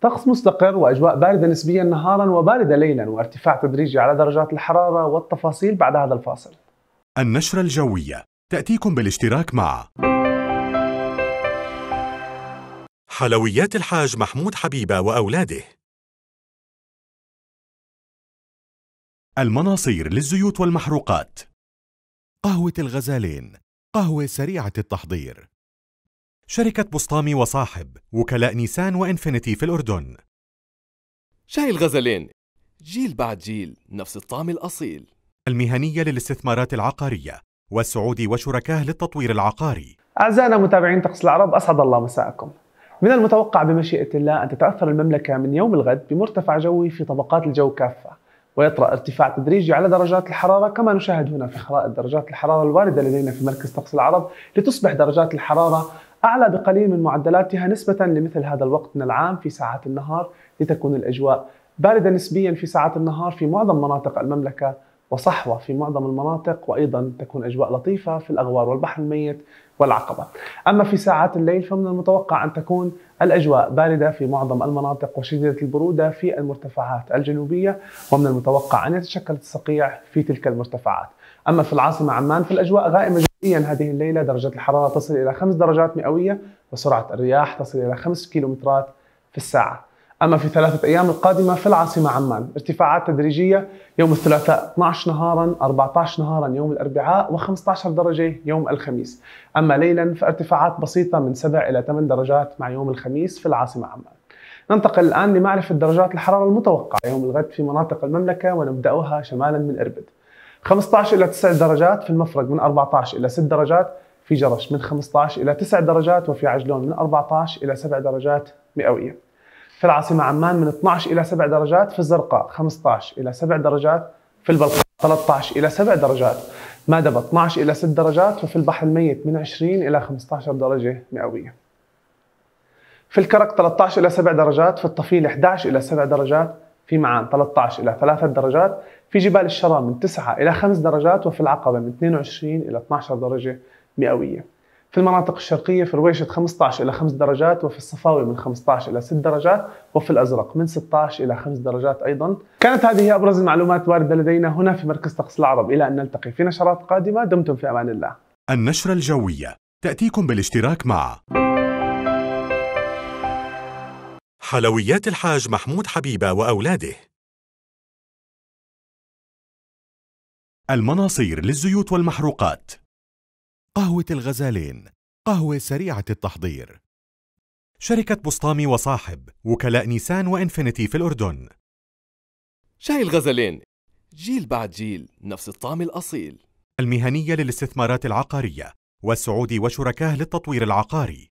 طقس مستقر وأجواء باردة نسبيا نهارا وباردة ليلا وارتفاع تدريجي على درجات الحرارة والتفاصيل بعد هذا الفاصل. النشرة الجوية. تأتيكم بالاشتراك مع حلويات الحاج محمود حبيبة وأولاده. المناصير للزيوت والمحروقات. قهوة الغزالين. قهوة سريعة التحضير. شركة بسطامي وصاحب وكلاء نيسان وإنفينيتي في الأردن. شاي الغزلين جيل بعد جيل نفس الطعم الأصيل. المهنية للاستثمارات العقارية والسعودي وشركاه للتطوير العقاري. أعزائنا متابعين طقس العرب أسعد الله مساءكم. من المتوقع بمشيئة الله أن تتأثر المملكة من يوم الغد بمرتفع جوي في طبقات الجو كافة ويطرأ ارتفاع تدريجي على درجات الحرارة كما نشاهد هنا في خرائط درجات الحرارة الواردة لدينا في مركز طقس العرب لتصبح درجات الحرارة أعلى بقليل من معدلاتها نسبة لمثل هذا الوقت من العام في ساعات النهار لتكون الأجواء باردة نسبيا في ساعات النهار في معظم مناطق المملكة وصحوة في معظم المناطق وأيضا تكون أجواء لطيفة في الأغوار والبحر الميت والعقبة. أما في ساعات الليل فمن المتوقع أن تكون الأجواء باردة في معظم المناطق وشديدة البرودة في المرتفعات الجنوبية ومن المتوقع أن يتشكل الصقيع في تلك المرتفعات. أما في العاصمة عمان فالأجواء غائمة جزئيا هذه الليلة درجة الحرارة تصل إلى 5 درجات مئوية وسرعة الرياح تصل إلى 5 كيلومترات في الساعة. أما في ثلاثة أيام القادمة في العاصمة عمان. ارتفاعات تدريجية يوم الثلاثاء 12 نهارا 14 نهارا يوم الأربعاء و15 درجة يوم الخميس. أما ليلا فارتفاعات بسيطة من 7 إلى 8 درجات مع يوم الخميس في العاصمة عمان. ننتقل الآن لمعرفة درجات الحرارة المتوقعة. يوم الغد في مناطق المملكة ونبدأها شمالا من إربد. 15 إلى 9 درجات في المفرق من 14 إلى 6 درجات في جرش من 15 إلى 9 درجات وفي عجلون من 14 إلى 7 درجات مئوية. في العاصمة عمان من 12 إلى 7 درجات في الزرقاء 15 إلى 7 درجات في البلقاء 13 إلى 7 درجات. مادبة 12 إلى 6 درجات وفي البحر الميت من 20 إلى 15 درجة مئوية. في الكرك 13 إلى 7 درجات في الطفيل 11 إلى 7 درجات في معان 13 إلى 3 درجات في جبال الشرى من 9 إلى 5 درجات وفي العقبة من 22 إلى 12 درجة مئوية. في المناطق الشرقية في رويشة 15 إلى 5 درجات وفي الصفاوي من 15 إلى 6 درجات وفي الأزرق من 16 إلى 5 درجات أيضا. كانت هذه أبرز المعلومات واردة لدينا هنا في مركز طقس العرب. إلى أن نلتقي في نشرات قادمة دمتم في أمان الله. النشرة الجوية تأتيكم بالاشتراك مع حلويات الحاج محمود حبيبة وأولاده. المناصير للزيوت والمحروقات. قهوة الغزالين. قهوة سريعة التحضير. شركة بسطامي وصاحب وكلاء نيسان وإنفينيتي في الأردن. شاي الغزلين جيل بعد جيل نفس الطعم الأصيل. المهنية للاستثمارات العقارية والسعودي وشركاه للتطوير العقاري.